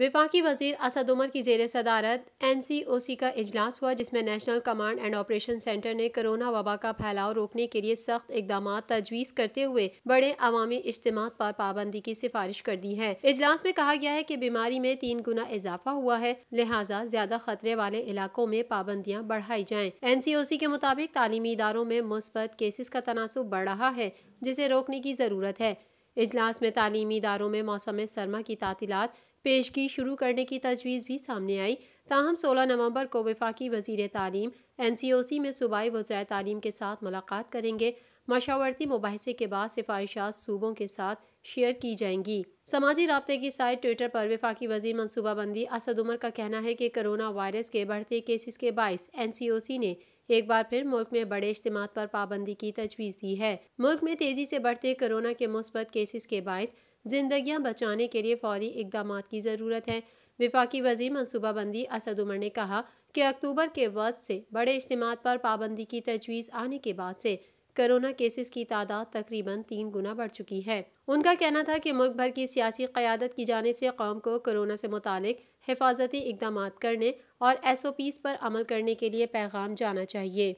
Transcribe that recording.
विफाकी वज़ीर असद उमर की जेर सदारत, एन सी ओ सी का इजलास हुआ, जिसमें national command and operation centre ने कोरोना वबा का फैलाव रोकने के लिए सख्त इकदाम तजवीज़ करते हुए बड़े अवामी इज्तम पर पाबंदी की सिफारिश कर दी है। इजलास में कहा गया है की बीमारी में तीन गुना इजाफा हुआ है, लिहाजा ज़्यादा खतरे वाले इलाकों में पाबंदियाँ बढ़ाई जाए। एन सी ओ सी के मुताबिक तालीमी इदारों में मुस्बत केसेस का तनासब बढ़ रहा है, जिसे रोकने की ज़रूरत है। इजलास में तालीमी इदारों में मौसम सरमा की तातीलत पेशगी शुरू करने की तजवीज़ भी सामने आई। ताहम सोलह नवंबर को विफाकी वज़ीर तालीम एन सी ओ सी में सूबाई वज्रा तालीम के साथ मुलाकात करेंगे। मशावरती मुबासे के बाद सिफारिशात सूबों के साथ शेयर की जाएँगी। समाजी रबते की साइट ट्विटर पर विफाकी वज़ीर मनसूबाबंदी असद उमर का कहना है कि कोरोना वायरस के बढ़ते केसेस के बायस एन सी ओ सी ने एक बार फिर मुल्क में बड़े इज्तम पर पाबंदी की तजवीज़ दी है। मुल्क में तेज़ी से बढ़ते कोरोना के मुस्बत केसेस के बायस जिंदगियाँ बचाने के लिए फौरी इकदाम की ज़रूरत है। विफाकी वज़ीर मनसूबाबंदी असद उमर ने कहा कि अक्टूबर के वक्त से बड़े इज्तम पर पाबंदी की तजवीज़ आने के बाद से कोरोना केसेस की तादाद तकरीबन तीन गुना बढ़ चुकी है। उनका कहना था कि मुल्क भर की सियासी क़्यादत की जानब से कौम को कोरोना से मुतक हिफाजती इकदाम करने और एस ओ पीज़ पर अमल करने के लिए पैगाम जाना चाहिए।